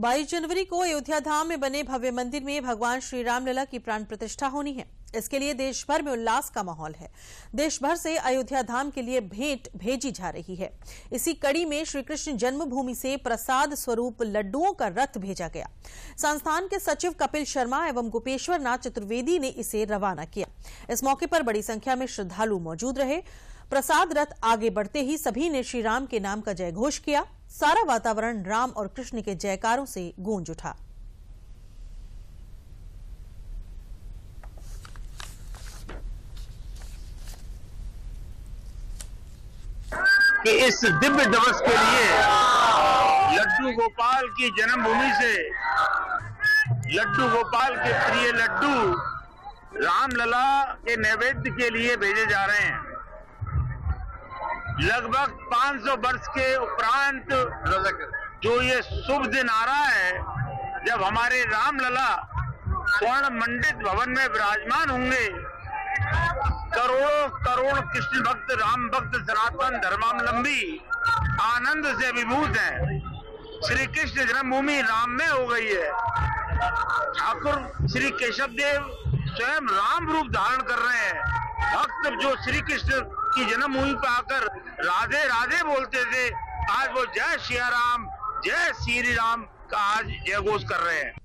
22 जनवरी को अयोध्या धाम में बने भव्य मंदिर में भगवान श्री रामलला की प्राण प्रतिष्ठा होनी है। इसके लिए देश भर में उल्लास का माहौल है। देश भर से अयोध्या धाम के लिए भेंट भेजी जा रही है। इसी कड़ी में श्री कृष्ण जन्मभूमि से प्रसाद स्वरूप लड्डुओं का रथ भेजा गया। संस्थान के सचिव कपिल शर्मा एवं गोपेश्वर नाथ चतुर्वेदी ने इसे रवाना किया। इस मौके पर बड़ी संख्या में श्रद्धालु मौजूद रहे। प्रसाद रथ आगे बढ़ते ही सभी ने श्री राम के नाम का जयघोष किया। सारा वातावरण राम और कृष्ण के जयकारों से गूंज उठा। कि इस दिव्य दिवस के लिए लड्डू गोपाल की जन्मभूमि से, लड्डू गोपाल के प्रिय लड्डू रामलला के नैवेद्य के लिए भेजे जा रहे हैं। लगभग 500 वर्ष के उपरांत जो ये शुभ दिन आ रहा है, जब हमारे रामलला स्वर्ण मंडित भवन में विराजमान होंगे, करोड़ों करोड़ कृष्ण भक्त, राम भक्त, सनातन धर्मावलंबी आनंद से विभूत हैं। श्री कृष्ण जन्मभूमि राम में हो गई है। ठाकुर श्री केशव देव स्वयं राम रूप धारण कर रहे हैं। भक्त जो श्री कृष्ण की जन्मभूमि पर आकर राधे राधे बोलते थे, आज वो जय श्री राम, जय श्री राम का आज जय घोष कर रहे हैं।